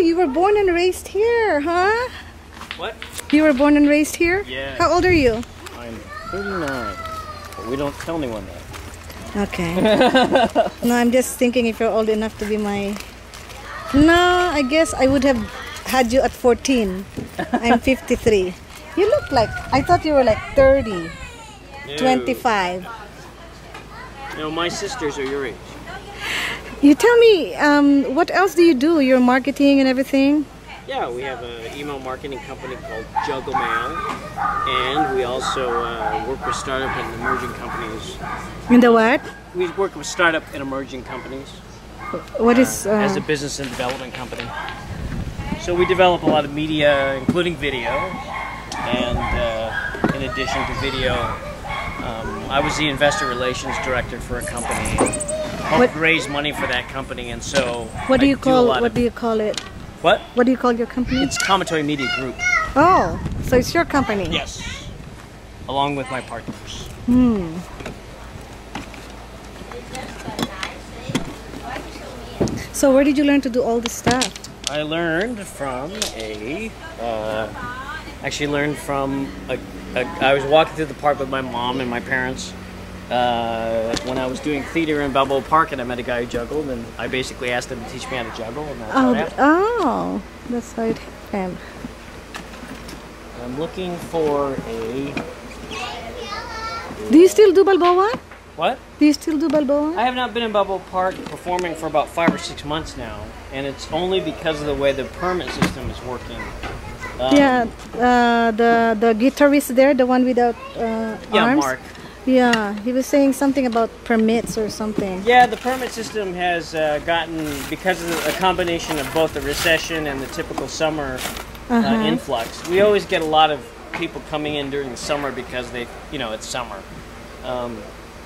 you were born and raised here, huh? What? You were born and raised here? Yeah. How old are you? I'm 39. But we don't tell anyone that. Okay. no, I'm just thinking if you're old enough to be my. No, I guess I would have had you at 14. I'm 53. You look like. I thought you were like 30, 25. No, my sisters are your age. You tell me, um, what else do you do? Your marketing and everything? Yeah, we have an email marketing company called Juggle Mail, and we also uh, work with startup and emerging companies. In the what? We work with startup and emerging companies What is. Uh, as a business and development company. So we develop a lot of media, including video, and uh, in addition to video, I was the investor relations director for a company. Helped raise money for that company, and so what do you a call lot what of- do you call it? what? What do you call your company? It's Kamatoy Media Group. Oh, so it's your company. Yes. Along with my partners. Hmm. So where did you learn to do all this stuff? I learned from a. Uh, actually, learned from a. I was walking through the park with my mom and my parents uh, when I was doing theater in Balboa Park, and I met a guy who juggled, and I basically asked him to teach me how to juggle, and that's Oh, oh, that's how it happened. I'm looking for a. Do you still do Balboa? What? Do you still do Balboa? I have not been in Balboa Park performing for about five or six months now, and it's only because of the way the permit system is working. Um, yeah, uh, the the guitarist there, the one without uh, Yeah, arms. Mark. Yeah, he was saying something about permits or something. Yeah, the permit system has uh, gotten because of a combination of both the recession and the typical summer uh, Uh-huh. influx. We always get a lot of people coming in during the summer because they, you know, it's summer, um,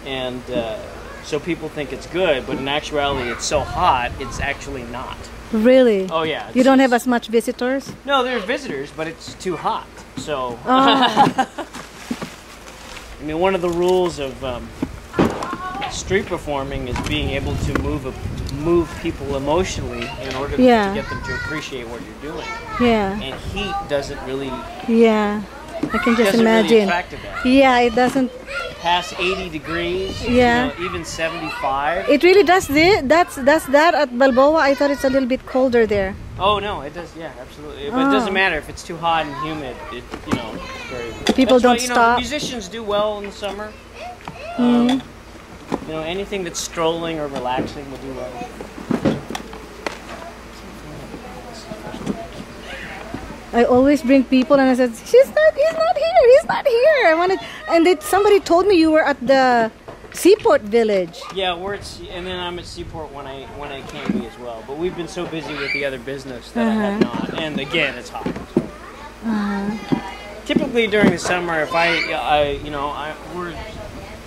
and uh, so people think it's good, but in actuality, it's so hot, it's actually not. Really? Oh yeah. You don't have as much visitors? No, there's visitors, but it's too hot. So. Oh. I mean, one of the rules of um, street performing is being able to move a, move people emotionally in order Yeah. to get them to appreciate what you're doing. Yeah, And heat doesn't really yeah. I can just really imagine. that. Yeah, it doesn't. Past 80 degrees, Yeah. you know, even 75. It really does this. That's that's that at Balboa. I thought it's a little bit colder there. oh no, it does. Yeah, absolutely. But it Oh. doesn't matter if it's too hot and humid. It, you know, very. People That's why, don't you know, stop. musicians do well in the summer. Mm-hmm. Um, you know, anything that's strolling or relaxing will do well. I always bring people, and I said, "She's not. He's not here. He's not here." I wanted, and it, somebody told me you were at the Seaport Village. Yeah, we're at, and then I'm at Seaport when I when I can be as well. But we've been so busy with the other business that I have Uh-huh. not. And again, it's hot. so. Typically during the summer, if I, I you know, I, we're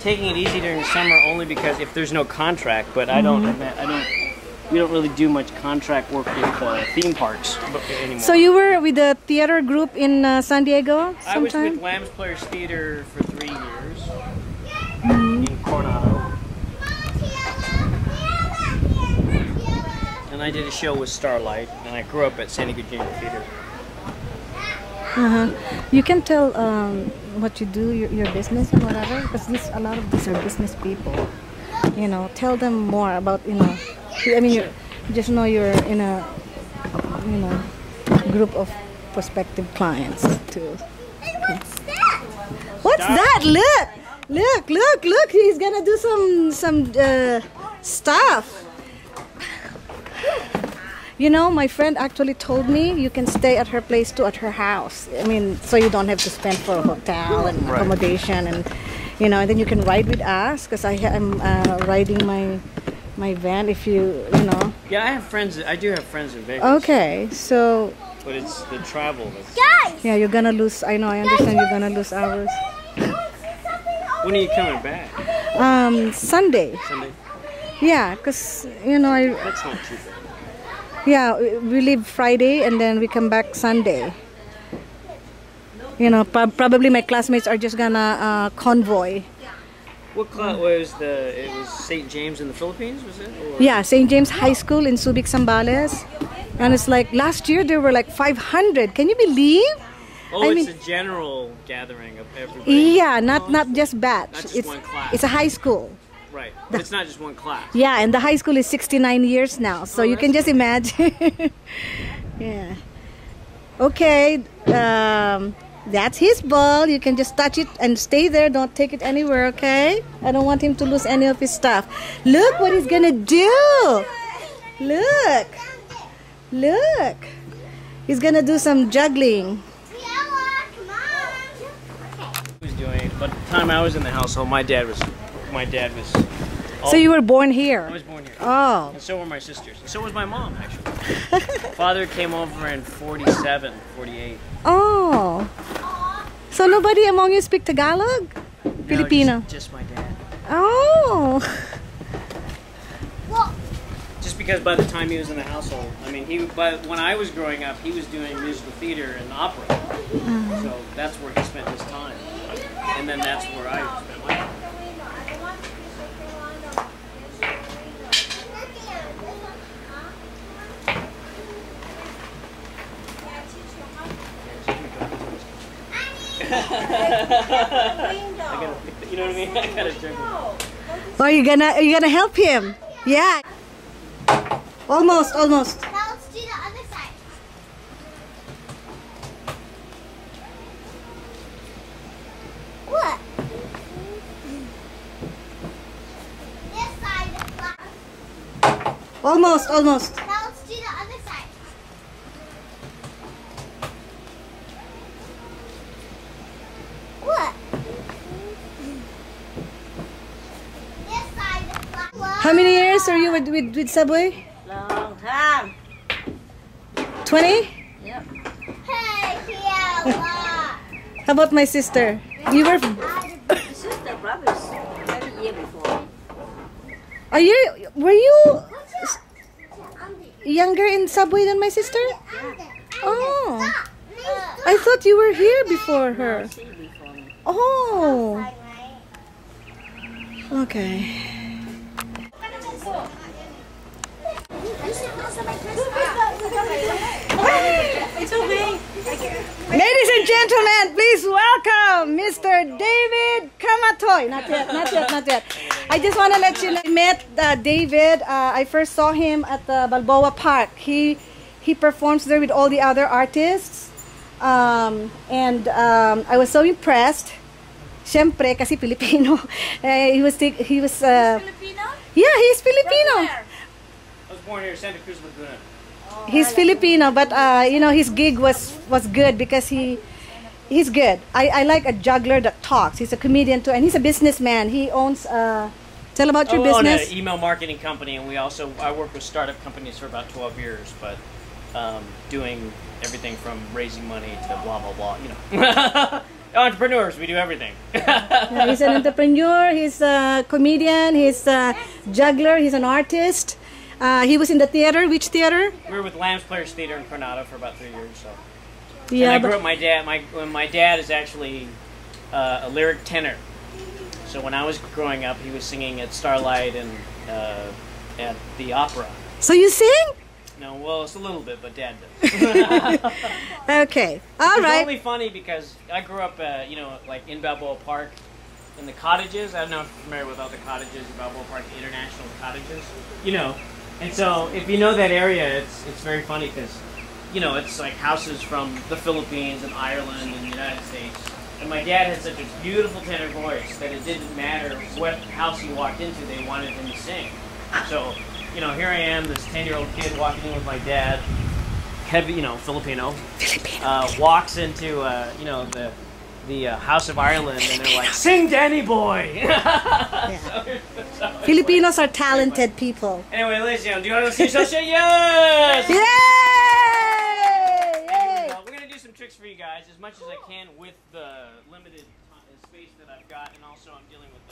taking it easy during the summer only because if there's no contract. But I don't, Mm-hmm. I don't, we don't really do much contract work with uh, theme parks anymore. So you were with the theater group in uh, San Diego I was sometime. with Lambs Players Theater for three years Mm-hmm. in Coronado. And I did a show with Starlight, and I grew up at San Diego Junior Theater. Uh-huh. You can tell um, what you do, your, your business and whatever, because a lot of these are business people. You know, tell them more about you know. I mean, you're, just know you're in a you know group of prospective clients too. What's that? Look, look, look, look! He's gonna do some some uh, stuff. You know, my friend actually told me you can stay at her place too, at her house. I mean, so you don't have to spend for a hotel and Right. accommodation, and you know, and then you can ride with us because I am uh, riding my my van. If you you know, Yeah, I have friends. I do have friends in Vegas. okay, so But it's the travel that's. yeah, you're gonna lose. I know, I understand you're gonna lose hours. When are you coming back? Um, Sunday, Sunday? yeah, because you know, I That's not too bad. Yeah, we leave Friday and then we come back Sunday. You know, probably my classmates are just gonna uh, convoy. What class was the? It was St. James in the Philippines, was it? Or? Yeah, St. James High School in Subic, Zambales. And it's like last year there were like 500. Can you believe? Oh, I it's mean- a general gathering of everybody. Yeah, not not just batch. Not just it's one class. it's a high school. Right. But it's not just one class. Yeah, and the high school is 69 years now, so Oh, you can just imagine. yeah. Okay, um, that's his ball. You can just touch it and stay there. Don't take it anywhere, okay? I don't want him to lose any of his stuff. Look what he's gonna do. Look. Look. He's gonna do some juggling. He was doing, but the time I was in the household, oh, my dad was, my dad was. So you were born here. I was born here. Oh. And so were my sisters. And so was my mom, actually. Father came over in 47, 48. Oh. So nobody among you speak Tagalog? No, Filipino. Just, just my dad. Oh. Just because by the time he was in the household, I mean, he. But when I was growing up, he was doing musical theater and opera. Mm. So that's where he spent his time. And then that's where I spent my time. I gotta pick the, you know what I mean? I gotta juggle. Oh, you gonna are you gonna help him? Yeah. Almost, almost. Now let's do the other side. What? This side. Almost, almost. Now let's do the other side. What? This side is black. How many years are you with with, with Subic? Long time. Twenty? Yep. Hey, How about my sister? You were Sister, brothers, every year before. are you were you younger in Subic than my sister? Oh. I thought you were here before her. See before me. Oh. Okay. Ladies and gentlemen, please welcome Mr. David Kamatoy. Not yet, not yet, not yet. I just want to let you know, I met uh, David. Uh, I first saw him at the Balboa Park. He he performs there with all the other artists. Um, and um, I was so impressed. Siyempre, kasi Filipino. Eh, he was, take- he was, uh, Filipino? yeah, he's Filipino. I was born here in Santa Cruz, Laguna. He's Filipino, but uh, you know his gig was was good because he he's good. I, I like a juggler that talks. He's a comedian too, and he's a businessman. He owns. Uh, tell about your I own business. an email marketing company, and we also I work with startup companies for about 12 years, but um, doing everything from raising money to blah blah blah. You know, entrepreneurs. We do everything. Yeah, he's an entrepreneur. He's a comedian. He's a juggler. He's an artist. Uh, he was in the theater. Which theater? we were with Lambs Players Theater in Coronado for about three years. So, Yeah, and I grew up. My dad, my when my dad is actually uh, a lyric tenor. So when I was growing up, he was singing at Starlight and uh, at the opera. so you sing? No, well, it's a little bit, but Dad does. Okay. All It's right. only funny because I grew up, uh, you know, like in Balboa Park, in the cottages. I don't know if you're familiar with all the cottages in Balboa Park, the international cottages. You know, and so if you know that area, it's it's very funny because, you know, it's like houses from the Philippines and Ireland and the United States. And my dad had such a beautiful tenor voice that it didn't matter what house he walked into, they wanted him to sing. So, you know, here I am, this ten-year-old kid walking in with my dad, heavy, you know, Filipino uh, walks into uh, you know the the uh, House of Ireland and they're like, "Sing, Danny Boy." So so it's Filipinos are talented people. anyway, ladies and gentlemen, do you want to see Social? Yes. Yay! Uh, we're gonna do some tricks for you guys as much as I can with the limited space that I've got, and also I'm dealing with.